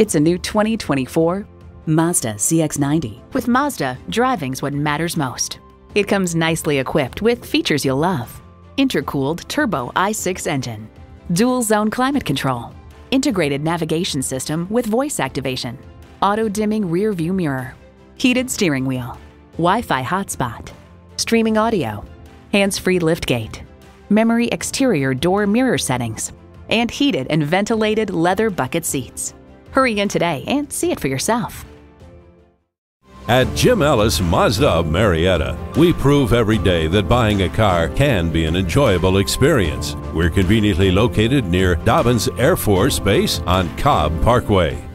It's a new 2024 Mazda CX-90. With Mazda, driving's what matters most. It comes nicely equipped with features you'll love. Intercooled turbo i6 engine, dual zone climate control, integrated navigation system with voice activation, auto dimming rear view mirror, heated steering wheel, Wi-Fi hotspot, streaming audio, hands-free liftgate, memory exterior door mirror settings, and heated and ventilated leather bucket seats. Hurry in today and see it for yourself. At Jim Ellis Mazda of Marietta, we prove every day that buying a car can be an enjoyable experience. We're conveniently located near Dobbins Air Force Base on Cobb Parkway.